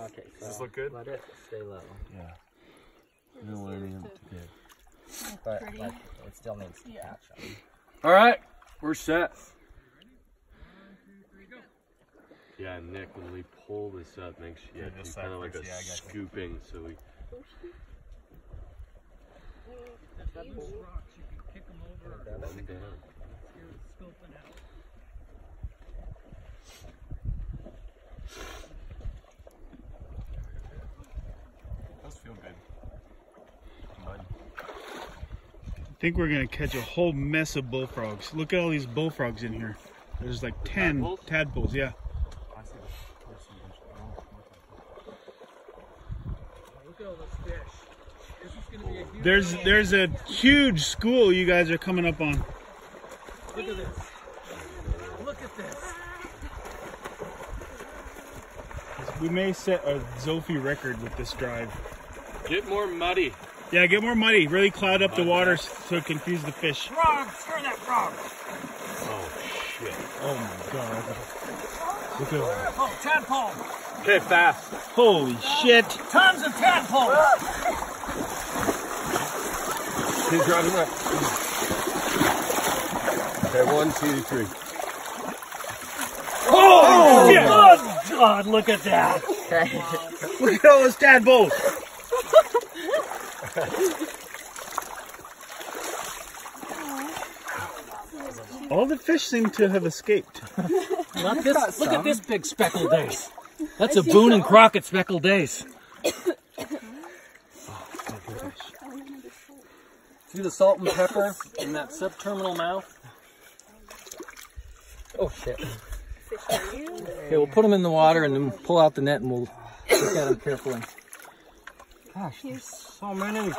Okay, so Does this look good? let it stay low. Yeah. You don't want anything to get. But like, it still needs to catch on. All right, we're set. Yeah, Nick, when we pull this up, make sure yeah, this do kind of like a yeah, I got you. scooping, so we. One down. Those feel good. Mud. I think we're gonna catch a whole mess of bullfrogs. Look at all these bullfrogs in here. There's like ten tadpoles? tadpoles. Yeah. I see there's some bunch of- more Look at all those fish. This is gonna be a huge. There's there's a huge school you guys are coming up on. Look at this. Look at this. We may set a ZOFE record with this drive. Get more muddy. Yeah, get more muddy. Really cloud up the water so it confuse the fish. Frog, screw that frog. Oh shit. Oh my god. Look at that. Oh, tadpole. Okay, fast. Holy shit. Tons of tadpoles. He's driving right. Okay, one, two, three. Oh, oh good God, look at that. Look at all those tadpoles. All the fish seem to have escaped. Not this, look at this big speckled dace. That's a Boone and Crockett speckled dace. See the salt and pepper in that subterminal mouth? Oh shit. Okay, we'll put them in the water and then pull out the net and we'll look at them carefully. Gosh, there's so many.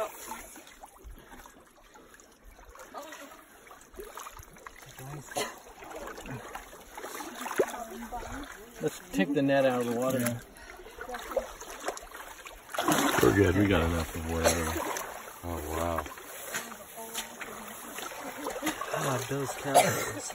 Let's take the net out of the water. We're good. We got enough of whatever. Oh wow. God, those tadpoles.